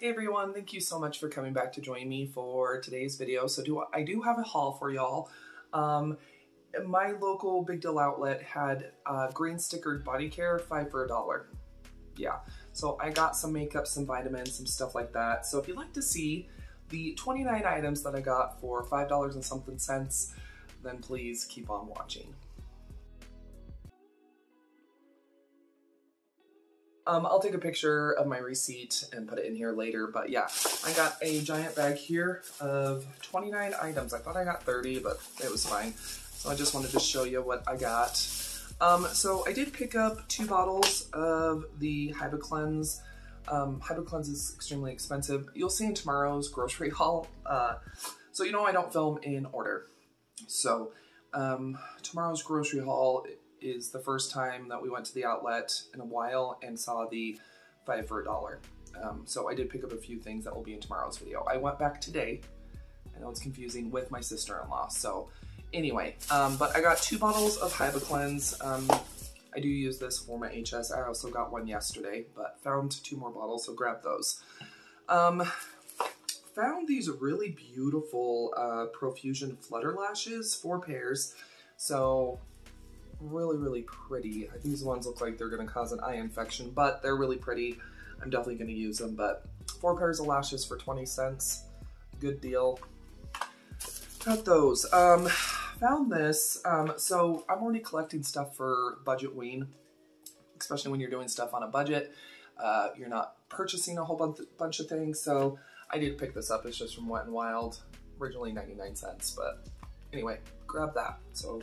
Hey everyone, thank you so much for coming back to join me for today's video. So do I do have a haul for y'all. Um, my local Big Deal outlet had uh, green stickered body care, five for a dollar. Yeah, so I got some makeup, some vitamins, some stuff like that. So if you'd like to see the 29 items that I got for $5 and something cents, then please keep on watching. Um, I'll take a picture of my receipt and put it in here later, but yeah, I got a giant bag here of 29 items. I thought I got 30, but it was fine. So I just wanted to show you what I got. Um, so I did pick up two bottles of the Hibiclens. Um, Hibiclens is extremely expensive. You'll see in tomorrow's grocery haul. Uh, so you know I don't film in order. So um, tomorrow's grocery haul is the first time that we went to the outlet in a while and saw the five for a dollar. Um, so I did pick up a few things that will be in tomorrow's video. I went back today, I know it's confusing, with my sister-in-law. So anyway, um, but I got two bottles of Hibiclens. Um, I do use this for my HS. I also got one yesterday, but found two more bottles, so grab those. Um, found these really beautiful uh, Profusion Flutter Lashes, four pairs. So really, really pretty. These ones look like they're gonna cause an eye infection, but they're really pretty. I'm definitely gonna use them, but four pairs of lashes for 20 cents. Good deal. Got those. Um, found this. Um, so I'm already collecting stuff for Budget Ween, especially when you're doing stuff on a budget. Uh, you're not purchasing a whole bunch, bunch of things. So I did pick this up. It's just from Wet n Wild, originally 99 cents, but anyway, grab that. So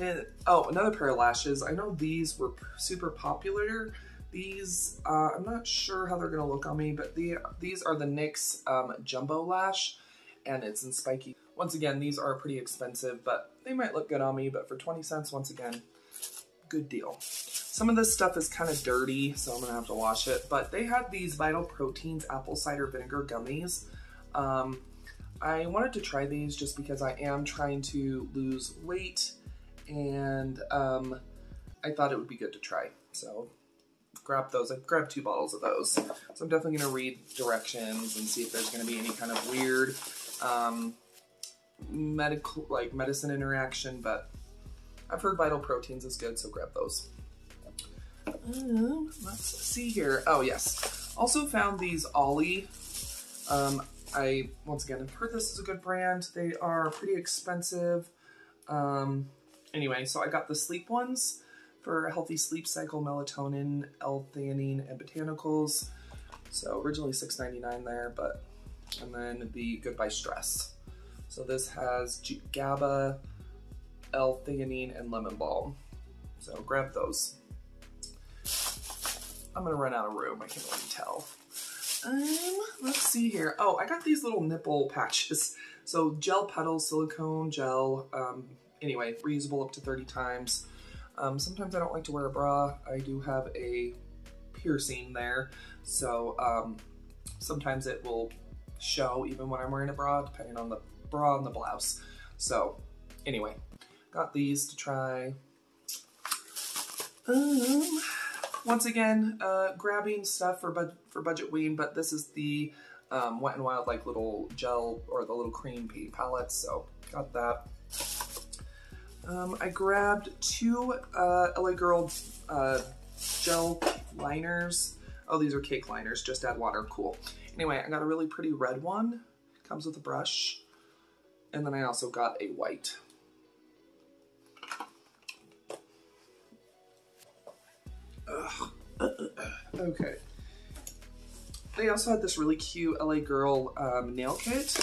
and, oh, another pair of lashes. I know these were super popular. These, uh, I'm not sure how they're gonna look on me, but the, these are the NYX um, Jumbo Lash, and it's in spiky. Once again, these are pretty expensive, but they might look good on me, but for 20 cents, once again, good deal. Some of this stuff is kind of dirty, so I'm gonna have to wash it, but they had these Vital Proteins apple cider vinegar gummies. Um, I wanted to try these just because I am trying to lose weight and um, I thought it would be good to try. So grab those. I grabbed two bottles of those. So I'm definitely going to read directions and see if there's going to be any kind of weird um, medical, like medicine interaction, but I've heard Vital Proteins is good, so grab those. Um, let's see here. Oh, yes. Also found these Olly. Um, I, once again, have heard this is a good brand. They are pretty expensive. Um, Anyway, so I got the sleep ones for a healthy sleep cycle, melatonin, L-theanine, and botanicals. So originally $6.99 there, but, and then the Goodbye Stress. So this has GABA, L-theanine, and lemon balm. So grab those. I'm gonna run out of room, I can already tell. Um, let's see here. Oh, I got these little nipple patches. So gel petal silicone gel, um, anyway, reusable up to 30 times. Um, sometimes I don't like to wear a bra. I do have a piercing there, so um, sometimes it will show even when I'm wearing a bra, depending on the bra and the blouse. So anyway, got these to try. Um, once again, uh, grabbing stuff for, bud for Budget Ween, but this is the um, Wet n Wild like little gel or the little cream pea palettes, so got that. Um, I grabbed two uh, LA Girl uh, gel liners. Oh, these are cake liners, just add water, cool. Anyway, I got a really pretty red one, comes with a brush. And then I also got a white. okay. They also had this really cute LA Girl um, nail kit.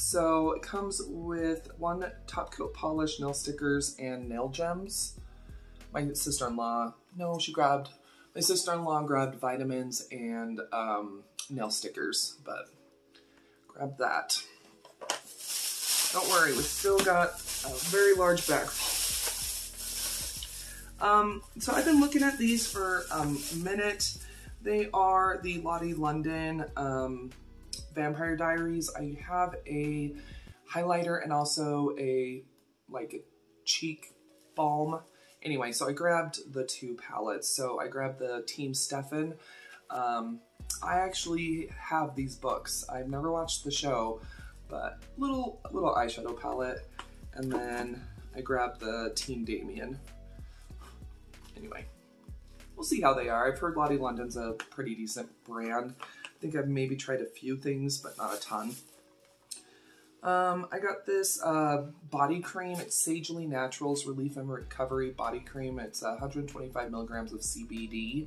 So it comes with one top coat polish, nail stickers, and nail gems. My sister-in-law, no, she grabbed, my sister-in-law grabbed vitamins and um, nail stickers, but grab that. Don't worry, we still got a very large bag. Um, so I've been looking at these for um, a minute. They are the Lottie London um, Vampire Diaries. I have a highlighter and also a like cheek balm. Anyway, so I grabbed the two palettes. So I grabbed the Team Stefan. Um, I actually have these books. I've never watched the show, but little little eyeshadow palette, and then I grabbed the Team Damon. Anyway, we'll see how they are. I've heard Lottie London's a pretty decent brand. I think I've maybe tried a few things, but not a ton. Um, I got this uh, body cream. It's Sagely Naturals Relief and Recovery Body Cream. It's uh, 125 milligrams of CBD.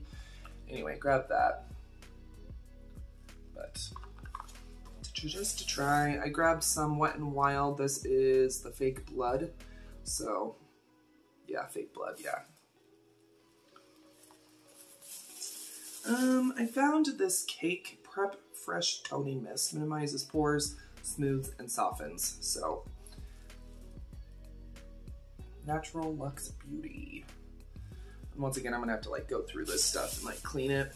Anyway, grab that. But just to try, I grabbed some Wet n Wild. This is the fake blood. So, yeah, fake blood, yeah. Um, I found this Cake Prep Fresh Toning Mist. Minimizes pores, smooths, and softens. So, Natural Luxe Beauty. And once again, I'm gonna have to like go through this stuff and like clean it.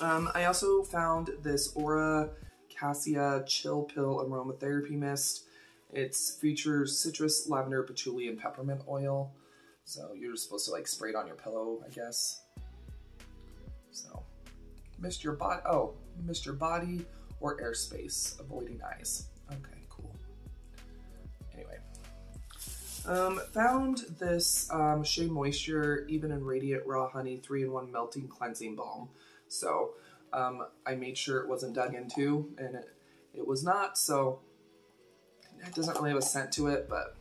Um, I also found this Aura Cacia Chill Pill Aromatherapy Mist. It features citrus, lavender, patchouli, and peppermint oil. So you're supposed to like spray it on your pillow, I guess. So, mist your body. Oh, missed your body or airspace, avoiding eyes. Okay, cool. Anyway, um, found this um, Shea Moisture Even and Radiant Raw Honey 3-in-1 Melting Cleansing Balm. So um, I made sure it wasn't dug into, and it, it was not, so it doesn't really have a scent to it, but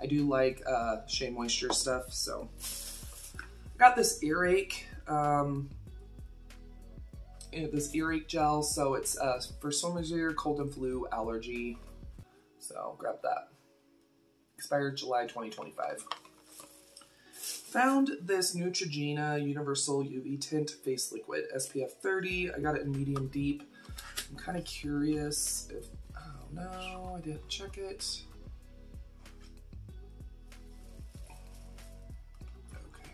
I do like uh, Shea Moisture stuff, so. Got this earache, um, this earache gel, so it's uh, for swimmers ear, cold and flu, allergy, so grab that. Expired July 2025. Found this Neutrogena Universal UV Tint Face Liquid, SPF 30. I got it in medium deep. I'm kind of curious if, oh no, I didn't check it. Okay,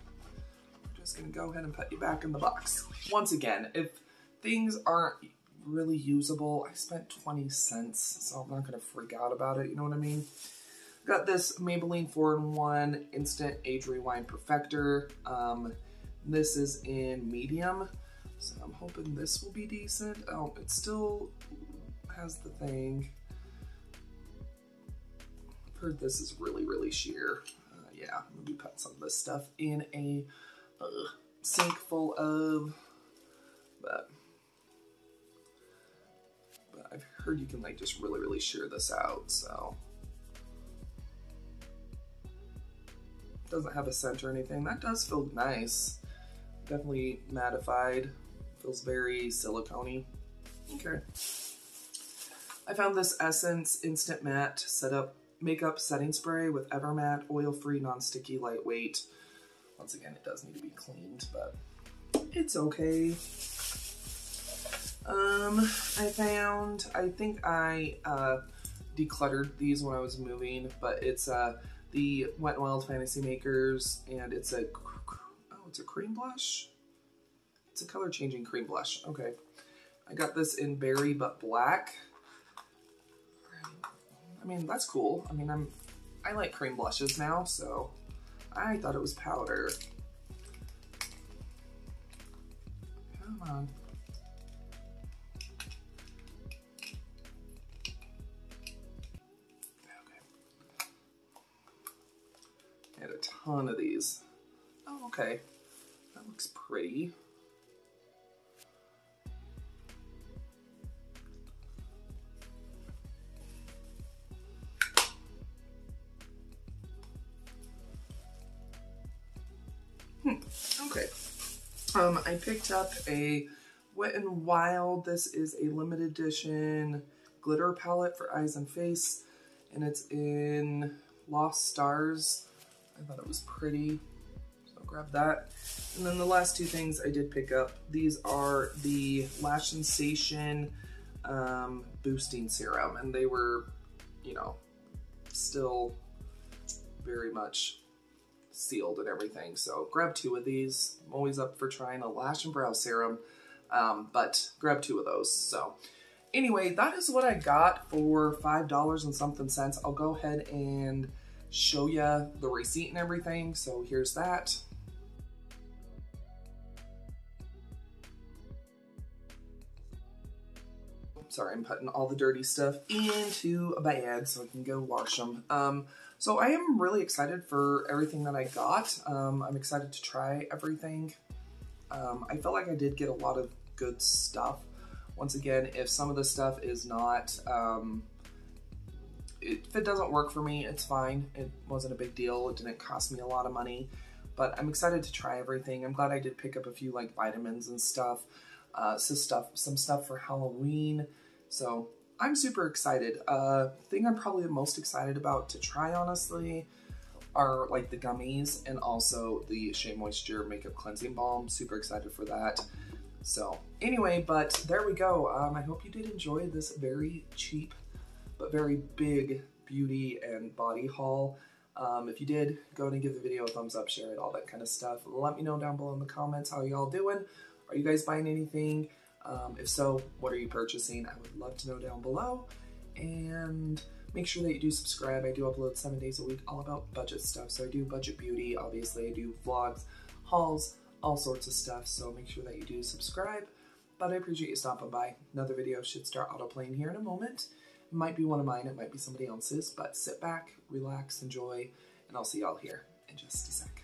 I'm just gonna go ahead and put you back in the box. Once again, if things aren't really usable, I spent 20 cents, so I'm not gonna freak out about it, you know what I mean? Got this Maybelline 4-in-1 Instant Age Rewind Perfector. Um, this is in medium, so I'm hoping this will be decent. Oh, it still has the thing. I've heard this is really, really sheer. Uh, yeah, I'm gonna be putting some of this stuff in a uh, sink full of, but, heard you can like just really, really shear this out, so. doesn't have a scent or anything. That does feel nice. Definitely mattified. Feels very silicone Okay. I found this Essence Instant Matte Setup Makeup Setting Spray with Evermatte, oil-free, non-sticky, lightweight. Once again, it does need to be cleaned, but it's okay. Um, I found, I think I uh, decluttered these when I was moving, but it's uh, the Wet n Wild Fantasy Makers, and it's a, oh, it's a cream blush? It's a color changing cream blush. Okay. I got this in berry but black. I mean, that's cool. I mean, I'm, I like cream blushes now, so I thought it was powder. Come on. Ton of these. Oh, okay. That looks pretty. Hmm, okay. Um, I picked up a Wet n Wild. This is a limited edition glitter palette for eyes and face. And it's in Lost Stars. I thought it was pretty, so I'll grab that. And then the last two things I did pick up, these are the Lash Sensation um, Boosting Serum, and they were, you know, still very much sealed and everything. So grab two of these. I'm always up for trying a lash and brow serum, um, but grab two of those. So anyway, that is what I got for $5 and something cents. I'll go ahead and show you the receipt and everything. So here's that. sorry, I'm putting all the dirty stuff into a bag so I can go wash them. Um, so I am really excited for everything that I got. Um, I'm excited to try everything. Um, I felt like I did get a lot of good stuff. Once again, if some of the stuff is not, if it doesn't work for me, it's fine. It wasn't a big deal. It didn't cost me a lot of money, but I'm excited to try everything. I'm glad I did pick up a few like vitamins and stuff, uh, some stuff, some stuff for Halloween. So I'm super excited. Uh, thing I'm probably the most excited about to try, honestly, are like the gummies and also the Shea Moisture Makeup Cleansing Balm. Super excited for that. So anyway, but there we go. Um, I hope you did enjoy this very cheap but very big beauty and body haul. Um, if you did, go ahead and give the video a thumbs up, share it, all that kind of stuff. Let me know down below in the comments how y'all doing. Are you guys buying anything? Um, if so, what are you purchasing? I would love to know down below. And make sure that you do subscribe. I do upload seven days a week all about budget stuff. So I do budget beauty. Obviously, I do vlogs, hauls, all sorts of stuff. So make sure that you do subscribe. But I appreciate you stopping by. Another video should start autoplaying here in a moment. It might be one of mine, it might be somebody else's, but sit back, relax, enjoy, and I'll see y'all here in just a sec.